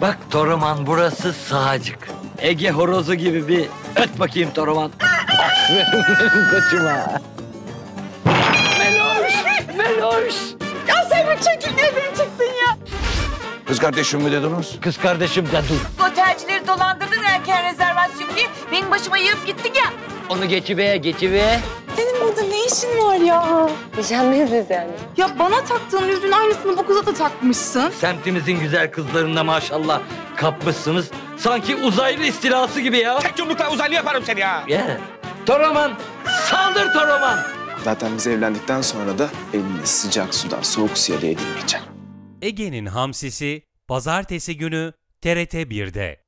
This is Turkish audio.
Bak Toraman burası sağcık. Ege horozu gibi bir öt bakayım Toraman. Aferin benim koçuma. Meloş, Meloş. Ya sen bir çekil nereden çıktın ya? Kız kardeşim mi dediniz? Kız kardeşim de dur. Otelcileri dolandırdın erken rezervasyon diye benim başıma yiyip gittin ya. Onu geçiveye geçiveye. İşin var ya? Nişanlıyız biz yani. Ya bana taktığın yüzün aynısını bu kıza da takmışsın. Semtimizin güzel kızlarında maşallah kapmışsınız. Sanki uzaylı istilası gibi ya. Tek yumrukla uzaylı yaparım seni ya. Yeah. Toraman, saldır Toraman. Zaten biz evlendikten sonra da elini sıcak sudan soğuk suya değdirmeyeceğim. Ege'nin Hamsisi Pazartesi günü TRT 1'de.